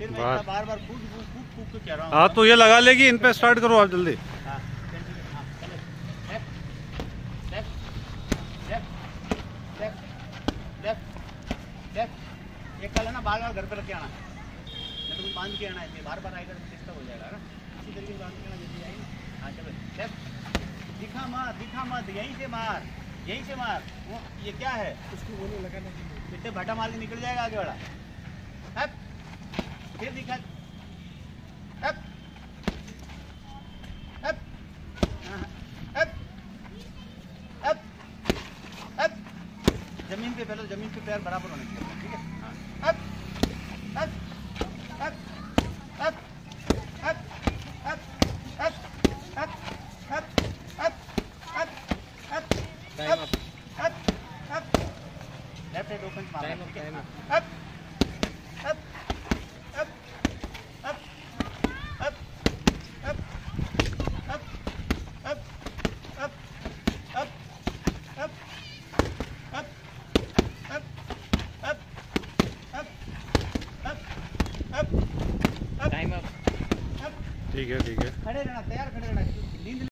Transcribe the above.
बार बार कह रहा हूँ। हाँ तो ये लगा लेगी इन पे स्टार्ट करो आप जल्दी। हाँ, हाँ. ये कल है ना बार बार घर पे रख के आना। नहीं तो बाँध के आना है बार बार आएगा तो डिस्टर्ब हो जाएगा ना? इसी तरीके से बाँध के आना जल्दी आएगी हाँ चलो। दिखा मत दिखा मत यहीं से मार यहीं से मार। वो ये क्या है? उसको बोलो लगाने के लिए कितने मार के निकल जाएगा आगे वाला। फिर दिखा हप हाँ, हप हप हप ज़मीन पे पहले ज़मीन पे पैर बराबर होने चाहिए ठीक है हाँ, हप हप हप हप हप हप हप हप हप हप हप Time up. हप हप लेफ़्ट हैंड ओपन मारना Time ठीक है ठीक है। खड़े रहना तैयार खड़े रहना। नींद